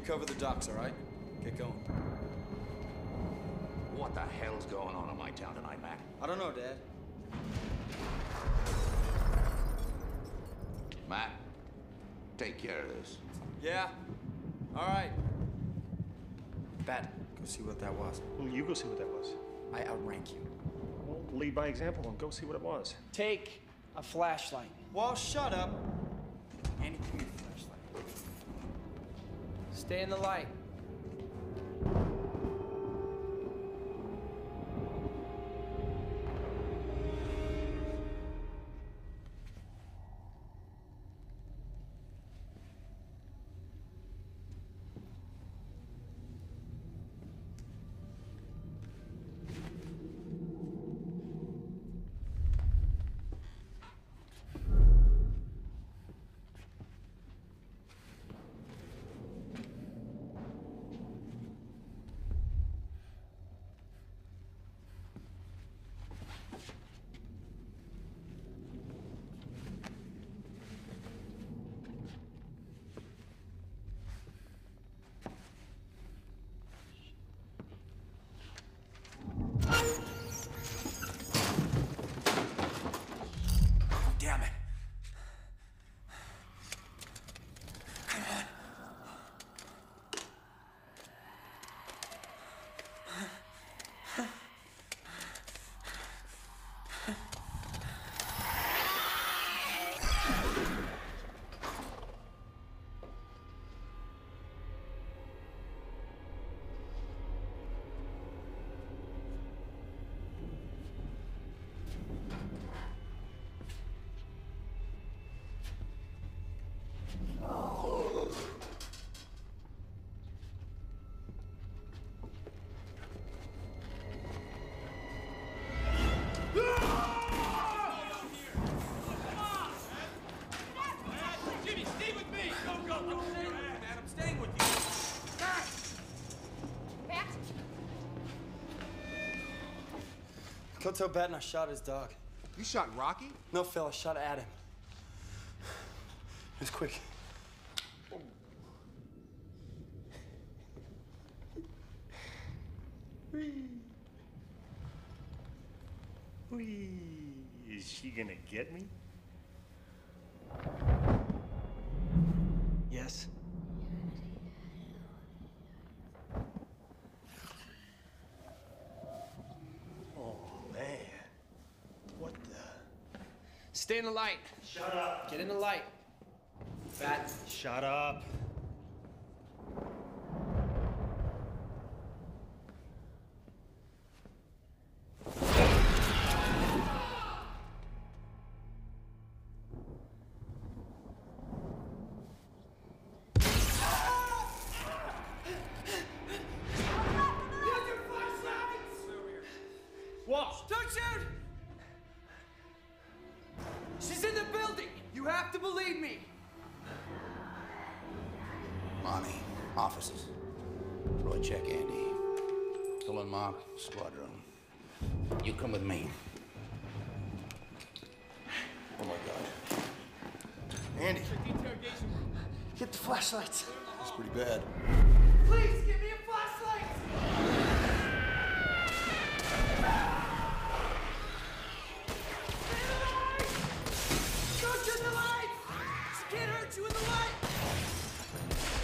Roy, you cover the docks, all right? Get going. What the hell's going on in my town tonight, Mac? I don't know, Dad. Matt, take care of this. Yeah? All right. Bat, go see what that was. Well, you go see what that was. I outrank you. Well, lead by example and go see what it was. Take a flashlight. Well, shut up. Stay in the light. Go tell Bat I shot his dog. You shot Rocky? No, Phil, I shot at him. It was quick. Whee! Is she gonna get me? Yes. Oh man. What the? Stay in the light. Shut up. Get in the light. Bat. Shut up. You have to believe me! Monty, offices. Roy, check Andy. Still and Mark, squad room. You come with me. Oh my god. Andy, Get the flashlights. It's pretty bad. Please can't hurt you in the light!